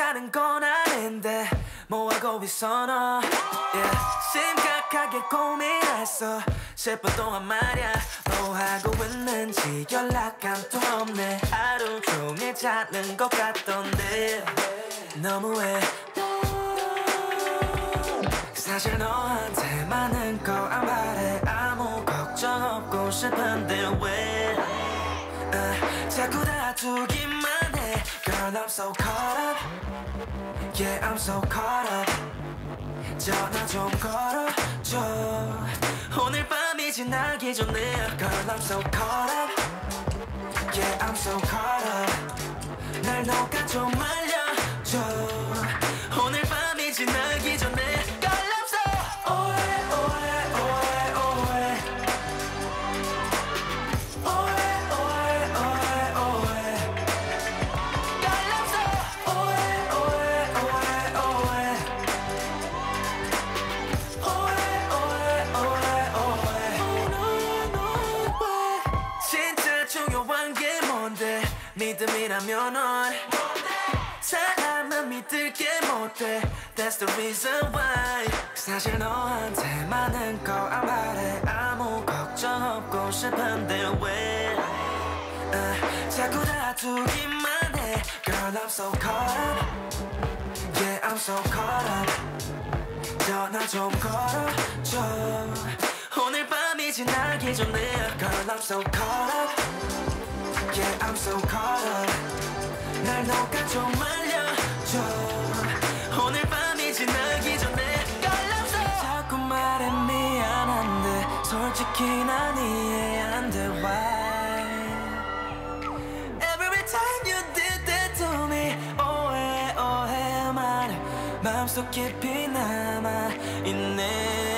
다른 건 아닌데 뭐하고 있어 너? Yeah. 심각하게 고민했어. 10분 동안 말야 뭐하고 있는지 연락 한통 없네 하루 종일 자는 것 같던데 너무해. 사실 너한테 많은 거안 바래 아무 걱정 없고 싶은데 왜? 아, 자꾸 다투기만 해 Girl I'm so caught up Yeah I'm so caught up 전화 좀 걸어줘 오늘 밤이 지나기 전에 Girl I'm so caught up Yeah I'm so caught up 날 너가 좀말 중요한 게 뭔데 믿음이라면 넌 사람은 믿을 게 못돼 That's the reason why 사실 너한테 많은 거안 바래 아무 걱정 없고 싶은데 왜 아, 자꾸 다투기만 해 Girl I'm so caught up Yeah I'm so caught up 전화 좀 걸어줘 오늘 밤이 지나기 전에 Girl I'm so caught up Yeah I'm so caught up 날 너가 좀 말려줘 오늘 밤이 지나기 전에 so 자꾸 말해 미안한데 솔직히 난 이해 안 돼 Why Every time you did that to me 오해 오해만 마음속 깊이 남아 있네